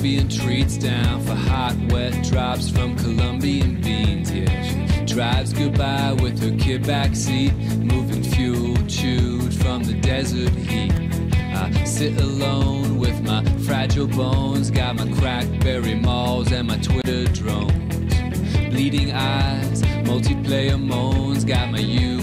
Colombian treats down for hot, wet drops from Colombian beans. Yeah, she drives goodbye with her kid backseat, moving fuel chewed from the desert heat. I sit alone with my fragile bones, got my crackberry malls and my Twitter drones. Bleeding eyes, multiplayer moans, got my U